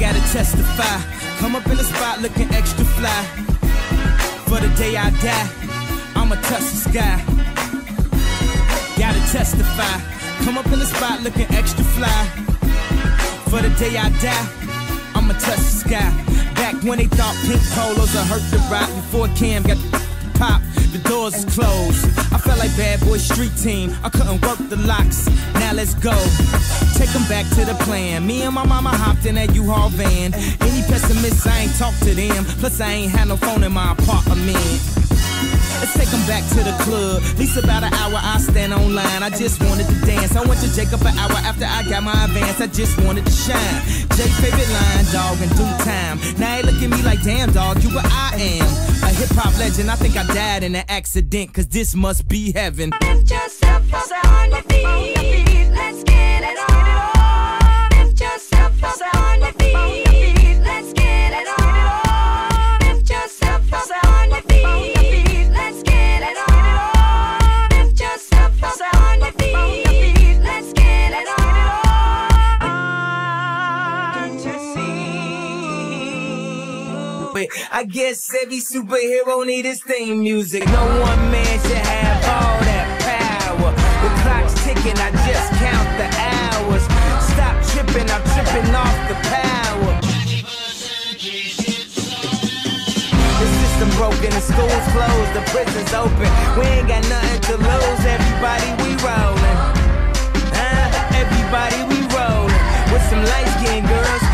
gotta testify. Come up in the spot looking extra fly. For the day I die, I'ma touch the sky. Gotta testify. Come up in the spot looking extra fly. For the day I die, I'ma touch the sky. Back when they thought pink polos would hurt the Roc before Cam got the pop, the doors is closed. I felt like bad boy street team. I couldn't work the locks. Now let's go. Take them back to the plan. Me and my mama hopped in that U-Haul van. Any pessimists, I ain't talk to them. Plus, I ain't had no phone in my apartment. Let's take them back to the club. At least about an hour I stand online. I just wanted to dance. I went to Jacob an hour after I got my advance. I just wanted to shine. Jay favorite line, dog, in due time. Now they look at me like, damn, dog, you what I am. A hip hop legend. I think I died in an accident, cause this must be heaven. Lift yourself up on your feet. But I guess every superhero need his theme music. No one man should have all that power. The clock's ticking, I just count the hours. Stop tripping, I'm tripping off the power. The system broken, the school's closed, the prison's open. We ain't got nothing to lose. Everybody, we rollin'. Uh, everybody, we rollin'. With some light skinned girls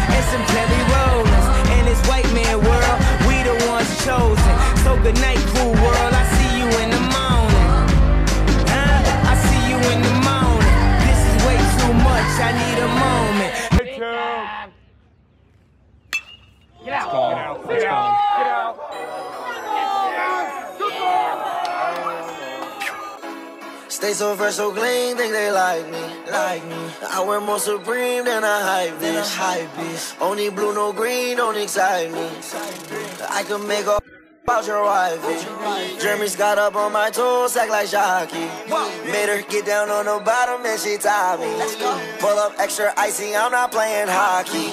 Stay so fresh, so clean, think they like me, like me. I wear more supreme than a hype bitch, hype bitch. Only blue, no green, don't excite me. I can make a about your wifey. Jimmy Choos got up on my toes, act like jockey. Made her get down on the bottom and she tied me. Pull up extra icy, I'm not playing hockey.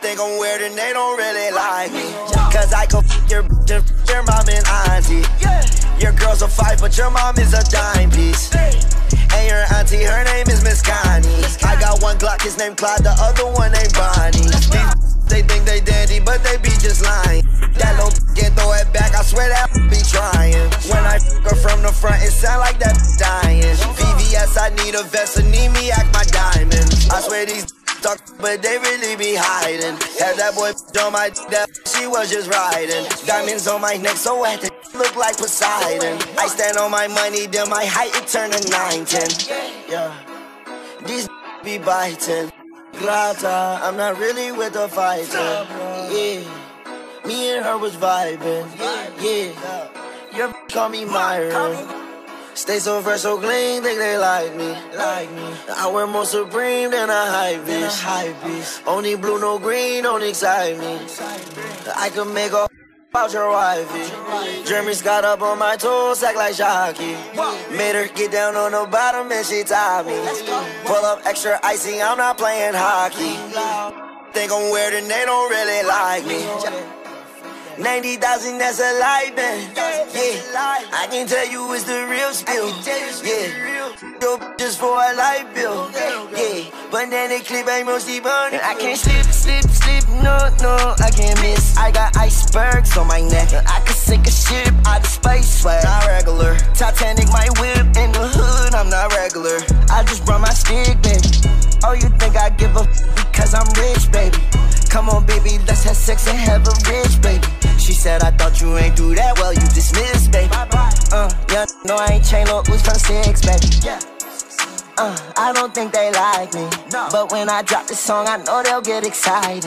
Think I'm weird and they don't really like me. Cause I could f your f your mom and auntie. Your girl's a five, but your mom is a dime name Clyde, the other one named Bonnie. These they think they dandy, but they be just lying. That little can throw it back, I swear that be trying. When I her from the front, it sound like that dying. VVS, I need a vest, and need me act my diamond. I swear these talk, but they really be hiding. Had that boy on my that she was just riding. Diamonds on my neck, so wet, look like Poseidon. I stand on my money, then my height it turn to 910. Yeah, these be biting. Grata, I'm not really with the fighter. Yeah, me and her was vibing. Yeah, your call me Myron. Stay so fresh, so clean, think they like me. Like me. I wear more supreme than a. Hype bitch. Only blue, no green, don't excite me. I can make a about your wifey. Eh? Jimmy Choos got up on my toes, act like Shocky. Made her get down on the bottom and she tied me. Pull up extra icy, I'm not playing hockey. Think I'm weird and they don't really like me. 90,000, that's a lie, man. Yeah, I can tell you it's the real spill. Yeah, your just for a light bill. Yeah, but then the clip ain't mostly burning. I can't sleep, sleep, sleep, no, no, I can't miss. I got icebergs on my neck. I could sink a ship out of space, swag. Not regular. Titanic, my whip in the hood, I'm not regular. I just brought my stick, baby. Oh, you think I give a f- because I'm rich, baby? Come on, baby, let's have sex and have a rich, baby. She said, I thought you ain't do that well, you dismissed, baby. Uh, yeah, no, I ain't chain up, was from six, baby. Yeah. Uh, I don't think they like me. But when I drop this song, I know they'll get excited.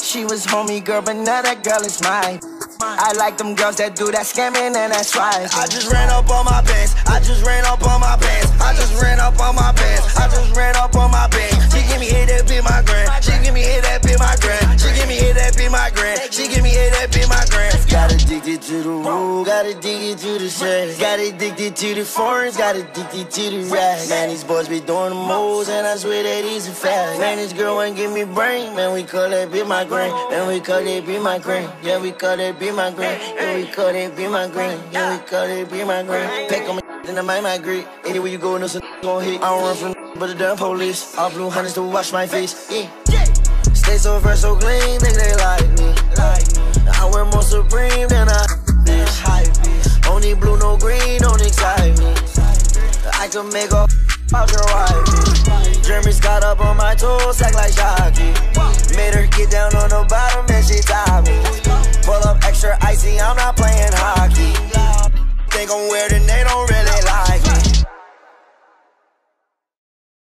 She was homie girl, but now that girl is mine. I like them girls that do that scamming and that swiping. I just ran up on my pants. I just ran up on my pants. I just ran up on my pants. I just ran up on my pants. She give me hit that be my grand. She give me hit that be my grand. She give me hit that be my grand. She give me hit that be my grand. Addicted to the rule. Got addicted to the sex. Got addicted to the foreigns, got addicted to the racks. Man, these boys be doing the moves, and I swear that he's a fact. Man, this girl ain't give me brain. Man, we call that be my grain. Man, we call that be my grain. Yeah, we call that be my grain. Yeah, we call that be my grain. Yeah, we call that be my grain. Pack on my then I might migrate. Anywhere you go, no some gon' hit. I don't run from but the damn police. All blue hunters to wash my face. Yeah. Stay so fresh, so clean, think they like me. I wear more supreme than I bitch. Only blue, no green, don't excite me. I can make a out your wife. Jimmy Choos got up on my toes, act like Shocky. Made her get down on the bottom and she tied me. Pull up extra icy, I'm not playing hockey. Think I'm weird